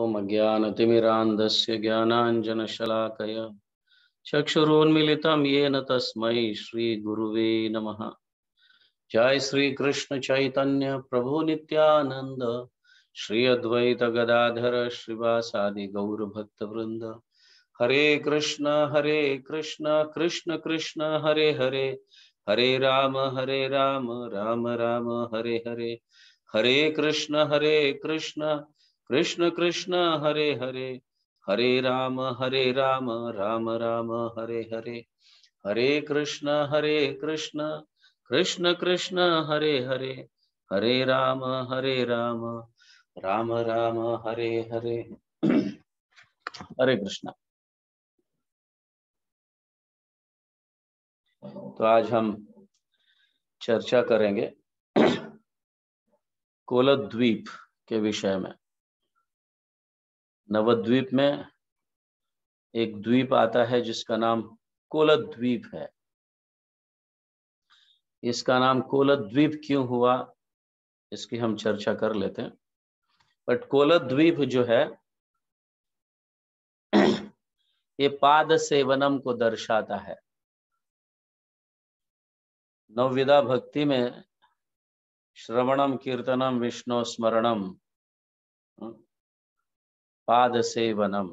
ॐ अज्ञानतिमिरान्धस्य ज्ञानाञ्जनशलाकय। चक्षुरोन्मिलितं येन तस्मै श्रीगुरुवे नमः। जय श्री कृष्ण चैतन्य प्रभु नित्यानंद श्री अद्वैत गदाधर श्रीवासादि गौर भक्त वृंद हरे कृष्ण हरे कृष्ण कृष्ण कृष्ण, हरे हरे। हरे राम हरे राम राम राम, हरे हरे। हरे कृष्ण हरे कृष्ण। कृष्ण कृष्ण हरे हरे हरे राम हरे राम राम राम, हरे हरे। हरे कृष्ण हरे कृष्ण कृष्ण कृष्ण, हरे हरे। हरे राम हरे राम राम राम, हरे हरे। हरे कृष्ण। तो आज हम चर्चा करेंगे कोलद्वीप के विषय में। नवद्वीप में एक द्वीप आता है, जिसका नाम कोलद्वीप है। इसका नाम कोलद्वीप क्यों हुआ, इसकी हम चर्चा कर लेते हैं। बट कोलद्वीप जो है, ये पाद सेवनम को दर्शाता है। नवविदा भक्ति में श्रवणम, कीर्तनम, विष्णु स्मरणम पाद सेवनम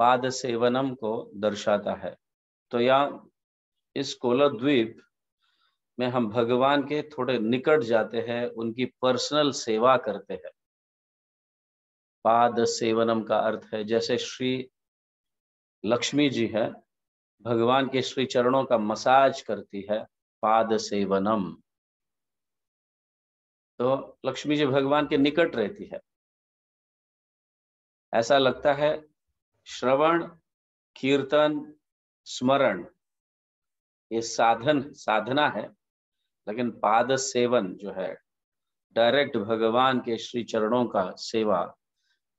पाद सेवनम को दर्शाता है। तो यहाँ इस कोलद्वीप में हम भगवान के थोड़े निकट जाते हैं, उनकी पर्सनल सेवा करते हैं। पाद सेवनम का अर्थ है, जैसे श्री लक्ष्मी जी है, भगवान के श्री चरणों का मसाज करती है पाद सेवनम तो लक्ष्मी जी भगवान के निकट रहती है। ऐसा लगता है, श्रवण, कीर्तन, स्मरण, ये साधन, साधना है, लेकिन पाद सेवन जो है डायरेक्ट भगवान के श्री चरणों का सेवा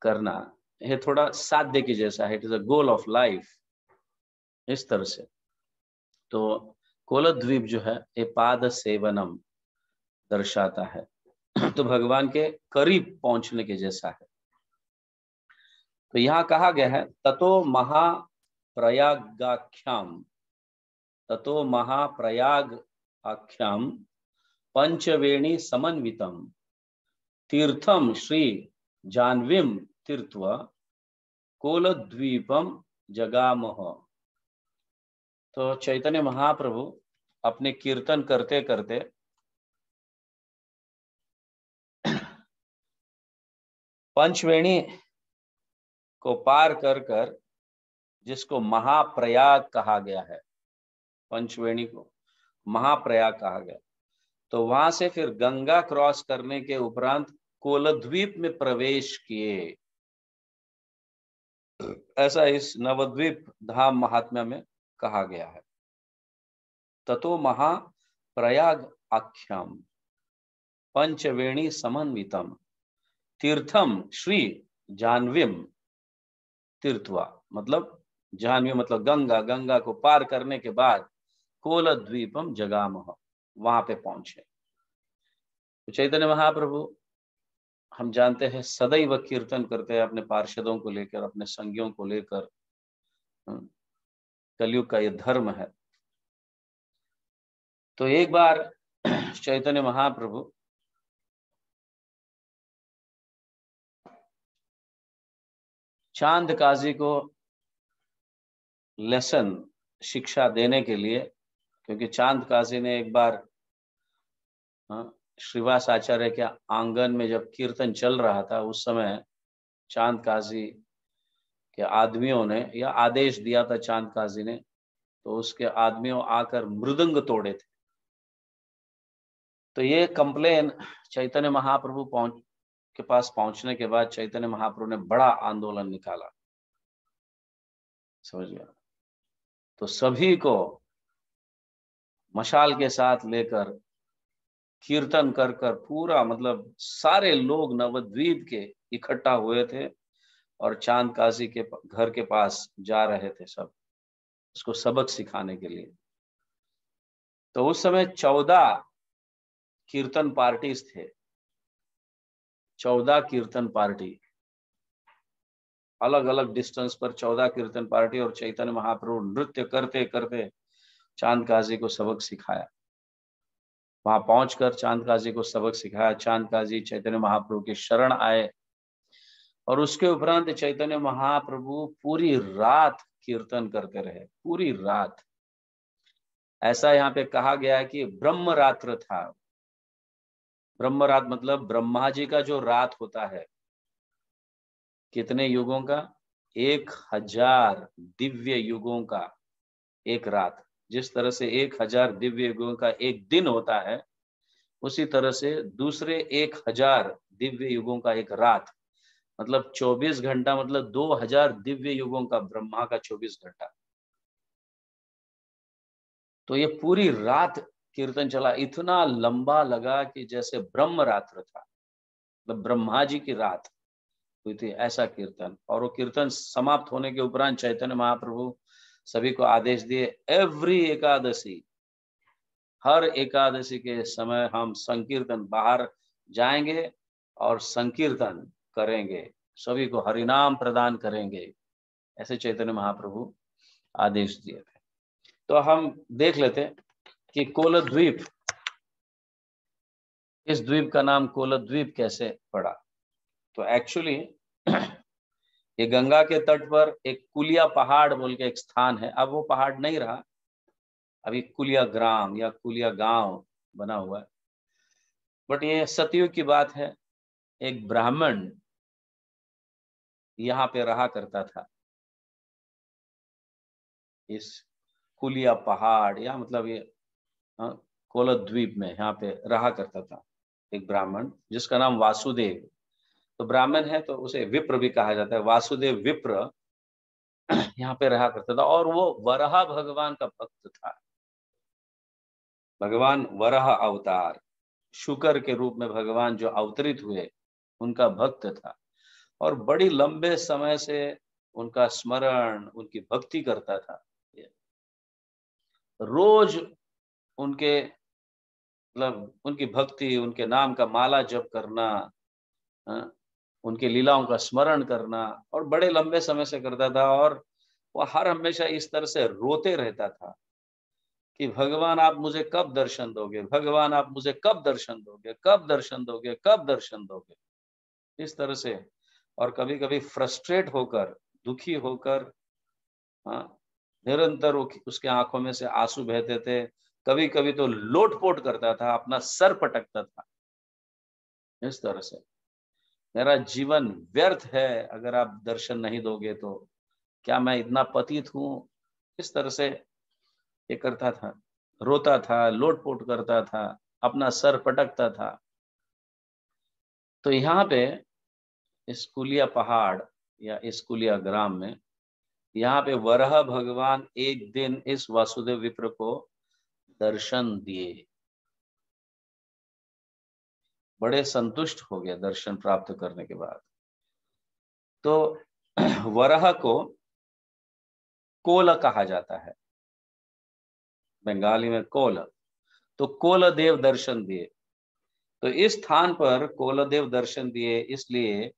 करना, ये थोड़ा साध्य की जैसा है it is a goal of life इस तरह से। तो कोलद्वीप जो है, ये पाद सेवनम दर्शाता है। तो भगवान के करीब पहुँचने के जैसा है। तो यहाँ कहा गया है, ततो महाप्रयागाख्याम, ततो महाप्रयाग आख्याम पंचवेणी समन्वितम तीर्थम श्री जानवीम तीर्थव कोलद्वीपम जगामह तो चैतन्य महाप्रभु अपने कीर्तन करते करते पंचवेणी को पार कर कर जिसको महाप्रयाग कहा गया है, पंचवेणी को महाप्रयाग कहा गया। तो वहाँ से फिर गंगा क्रॉस करने के उपरांत कोलद्वीप में प्रवेश किए। ऐसा इस नवद्वीप धाम महात्म्य में कहा गया है। ततो महा प्रयाग आख्याम, पंचवेणी समन्वितम, तीर्थम श्री जानवीम तीर्थवा मतलब जहानवी मतलब गंगा गंगा को पार करने के बाद कोल द्वीपम जगामह वहाँ पे पहुँचे। तो चैतन्य महाप्रभु, हम जानते हैं सदैव कीर्तन करते हैं अपने पार्षदों को लेकर, अपने संगियों को लेकर। कलयुग का ये धर्म है। तो एक बार चैतन्य महाप्रभु चाँद काजी को लेसन शिक्षा देने के लिए, क्योंकि चाँद काजी ने एक बार श्रीवास आचार्य के आँगन में जब कीर्तन चल रहा था, उस समय चाँद काजी के आदमियों ने, या आदेश दिया था चाँद काजी ने तो उसके आदमियों आकर मृदंग तोड़े थे। तो ये कंप्लेन चैतन्य महाप्रभु पहुँच के पास पहुँचने के बाद चैतन्य महाप्रभु ने बड़ा आंदोलन निकाला। समझ गया? तो सभी को मशाल के साथ लेकर कीर्तन कर कर पूरा मतलब सारे लोग नवद्वीप के इकट्ठा हुए थे और चाँद काजी के घर के पास जा रहे थे सब, उसको सबक सिखाने के लिए। तो उस समय चौदह कीर्तन पार्टीज़ थे। चौदह कीर्तन पार्टी। अलग अलग डिस्टेंस पर चौदह कीर्तन पार्टी और चैतन्य महाप्रभु नृत्य करते करते चाँद काजी को सबक सिखाया। वहाँ पहुंचकर चाँद काजी को सबक सिखाया। चाँद काजी चैतन्य महाप्रभु के शरण आए और उसके उपरांत चैतन्य महाप्रभु पूरी रात कीर्तन करते रहे। पूरी रात। ऐसा यहाँ पे कहा गया है कि ब्रह्म रात्र था। ब्रह्म रात मतलब ब्रह्मा जी का जो रात होता है, कितने युगों का? एक हज़ार दिव्य युगों का एक रात। जिस तरह से एक हज़ार दिव्य युगों का एक दिन होता है, उसी तरह से दूसरे एक हज़ार दिव्य युगों का एक रात। मतलब 24 घंटा मतलब 2000 दिव्य युगों का ब्रह्मा का 24 घंटा। तो ये पूरी रात कीर्तन चला, इतना लंबा लगा कि जैसे ब्रह्म रात्र था। मतलब ब्रह्मा जी की रात हुई थी ऐसा कीर्तन। और वो कीर्तन समाप्त होने के उपरांत चैतन्य महाप्रभु सभी को आदेश दिए, एवरी एकादशी, हर एकादशी के समय हम संकीर्तन बाहर जाएँगे और संकीर्तन करेंगे। सभी को हरिनाम प्रदान करेंगे। ऐसे चैतन्य महाप्रभु आदेश दिए थे। तो हम देख लेते कि कोलद्वीप, इस द्वीप का नाम कोलद्वीप कैसे पड़ा? तो एक्चुअली ये गंगा के तट पर एक कुलिया पहाड़ बोल के एक स्थान है। अब वो पहाड़ नहीं रहा। अभी कुलिया ग्राम या कुलिया गाँव बना हुआ है। बट ये सतयुग की बात है। एक ब्राह्मण यहाँ पे रहा करता था। इस कुलिया पहाड़ या मतलब ये कोलद्वीप में यहाँ पे रहा करता था एक ब्राह्मण, जिसका नाम वासुदेव। तो ब्राह्मण है तो उसे विप्र भी कहा जाता है। वासुदेव विप्र यहाँ पे रहा करता था और वो वरहा भगवान का भक्त था। भगवान वरह अवतार, शुकर के रूप में भगवान जो अवतरित हुए, उनका भक्त था। और बड़ी लंबे समय से उनका स्मरण, उनकी भक्ति करता था। रोज उनके मतलब उनकी भक्ति, उनके नाम का माला जप करना उनके लीलाओं का स्मरण करना और बड़े लंबे समय से करता था और वह हर हमेशा इस तरह से रोते रहता था कि भगवान आप मुझे कब दर्शन दोगे? भगवान आप मुझे कब दर्शन दोगे? कब दर्शन दोगे? कब दर्शन दोगे? इस तरह से और कभी कभी फ्रस्ट्रेट होकर, दुखी होकर हाँ निरंतर उसके आँखों में से आँसू बहते थे कभी कभी तो लोटपोट करता था, अपना सर पटकता था। इस तरह से। मेरा जीवन व्यर्थ है, अगर आप दर्शन नहीं दोगे तो। क्या मैं इतना पतित हूँ? इस तरह से ये करता था। रोता था, लोटपोट करता था, अपना सर पटकता था। तो यहाँ पे स्कूलिया पहाड़ या स्कूलिया ग्राम में, यहाँ पे वरह भगवान एक दिन इस वासुदेव विप्र को दर्शन दिए। बड़े संतुष्ट हो गया दर्शन प्राप्त करने के बाद। तो वरह को कोल कहा जाता है। बंगाली में कोल तो कोल देव दर्शन दिए। तो इस स्थान पर कोलदेव दर्शन दिए, इसलिए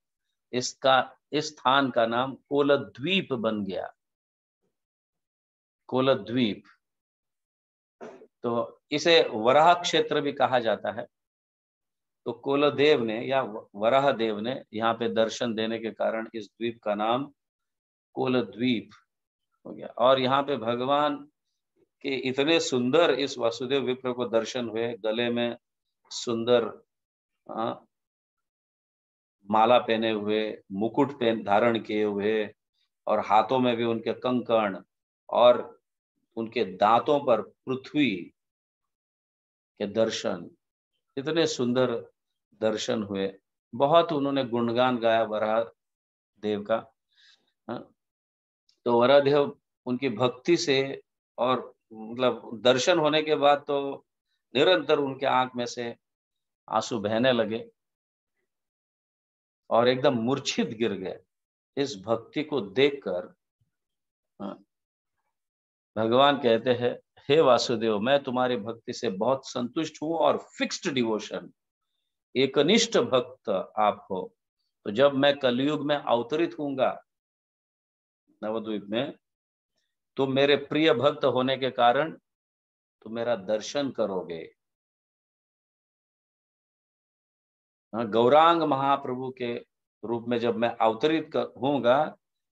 इसका, इस स्थान का नाम कोलद्वीप बन गया। कोल कोलद्वीप। तो इसे वराह क्षेत्र भी कहा जाता है। तो कोलदेव ने या वराह देव ने यहाँ पे दर्शन देने के कारण इस द्वीप का नाम कोलद्वीप हो गया। और यहाँ पे भगवान के इतने सुंदर इस वासुदेव विप्र को दर्शन हुए, गले में सुंदर माला पहने हुए, मुकुट पहन, धारण किए हुए, और हाथों में भी उनके कंकण, और उनके दांतों पर पृथ्वी के दर्शन। इतने सुंदर दर्शन हुए। बहुत उन्होंने गुणगान गाया वरा देव का। हाँ। तो वरा देव उनकी भक्ति से और मतलब दर्शन होने के बाद तो निरंतर उनके आँख में से आँसू बहने लगे और एकदम मूर्छित गिर गए। इस भक्ति को देखकर हाँ, भगवान कहते हैं हे वासुदेव मैं तुम्हारी भक्ति से बहुत संतुष्ट हूँ और फिक्स्ड डिवोशन एकनिष्ठ भक्त आप हो। तो जब मैं कलयुग में अवतरित हूँगा नवद्वीप में तो मेरे प्रिय भक्त होने के कारण तो मेरा दर्शन करोगे। हाँ, गौरांग महाप्रभु के रूप में जब मैं अवतरित होऊँगा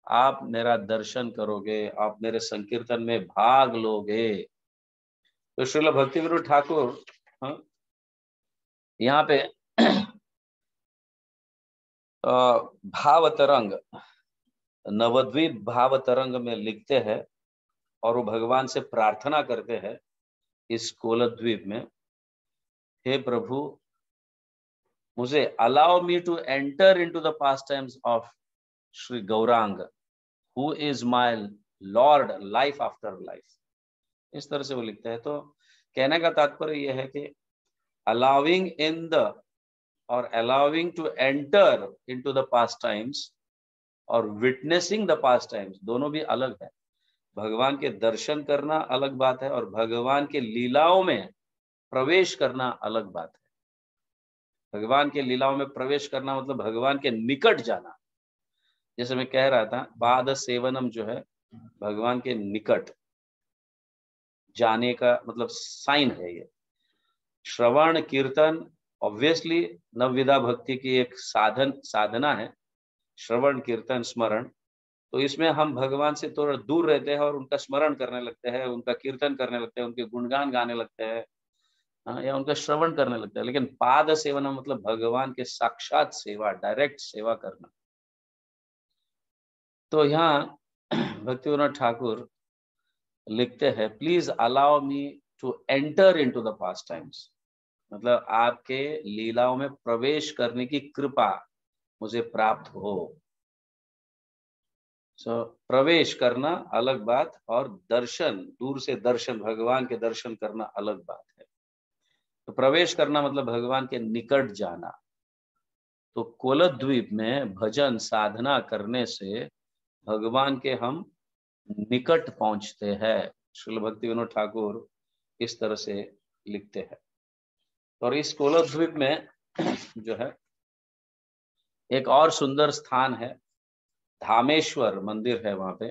आप मेरा दर्शन करोगे आप मेरे संकीर्तन में भाग लोगे। तो श्रील भक्ति गुरु ठाकुर हाँ, यहाँ पे भाव तरंग नवद्वीप भाव तरंग में लिखते हैं और वो भगवान से प्रार्थना करते हैं इस कोलद्वीप में हे प्रभु मुझे allow me to enter into the pastimes of Shri Gaurang who is my lord life after life इस तरह से वो लिखते हैं। तो कहने का तात्पर्य यह है कि अलाउिंग इन द और allowing to enter in to the pastimes और विटनेसिंग द पास टाइम्स दोनों भी अलग है। भगवान के दर्शन करना अलग बात है और भगवान के लीलाओं में प्रवेश करना अलग बात है। भगवान के लीलाओं में प्रवेश करना मतलब भगवान के निकट जाना। जैसे मैं कह रहा था बाद सेवनम जो है भगवान के निकट जाने का मतलब साइन है ये। श्रवण कीर्तन ऑब्वियसली नवविदा भक्ति की एक साधन साधना है श्रवण कीर्तन स्मरण। तो इसमें हम भगवान से थोड़ा दूर रहते हैं और उनका स्मरण करने लगते हैं उनका कीर्तन करने लगते हैं उनके गुणगान गाने लगते हैं हाँ, या उनका श्रवण करने लगते हैं। लेकिन पाद सेवन मतलब भगवान के साक्षात सेवा डायरेक्ट सेवा करना। तो यहाँ भक्ति विनोद ठाकुर लिखते हैं please allow me to enter in to the times मतलब आपके लीलाओं में प्रवेश करने की कृपा मुझे प्राप्त हो। सो so, प्रवेश करना अलग बात और दर्शन दूर से दर्शन भगवान के दर्शन करना अलग बात है। तो प्रवेश करना मतलब भगवान के निकट जाना। तो कोलद्वीप में भजन साधना करने से भगवान के हम निकट पहुँचते हैं। श्रील भक्ति विनोद ठाकुर इस तरह से लिखते हैं। और इस कोलद्वीप में जो है एक और सुंदर स्थान है धामेश्वर मंदिर है वहाँ पे।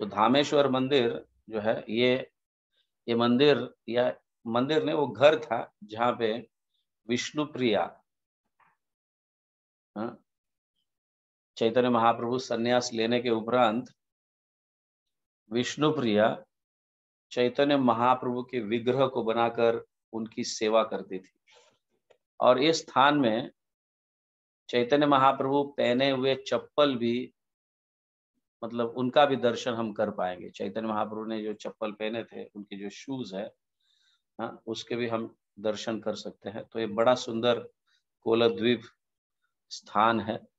तो धामेश्वर मंदिर जो है ये ये मंदिर या मंदिर ने वो घर था जहाँ पे विष्णु प्रिया हाँ, चैतन्य महाप्रभु सन्यास लेने के उपरांत विष्णु प्रिया चैतन्य महाप्रभु के विग्रह को बनाकर उनकी सेवा करती थी। और इस स्थान में चैतन्य महाप्रभु पहने हुए चप्पल भी मतलब उनका भी दर्शन हम कर पाएँगे। चैतन्य महाप्रभु ने जो चप्पल पहने थे, उनके जो शूज़ है हाँ उसके भी हम दर्शन कर सकते हैं। तो ये बड़ा सुंदर कोलद्वीप स्थान है।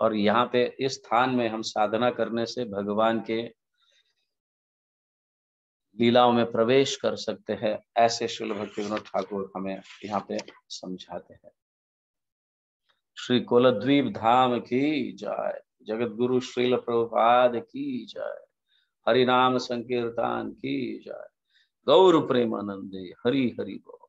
और यहाँ पे इस स्थान में हम साधना करने से भगवान के लीलाओं में प्रवेश कर सकते हैं, ऐसे शिल भक्ति विनोद ठाकुर हमें यहाँ पे समझाते हैं। श्री कोलद्वीप धाम की जय जगत गुरु श्रील प्रभुपाद की जय, हरि नाम संकीर्तन की जय। गौर प्रेमानंदे, हरि हरि बोल।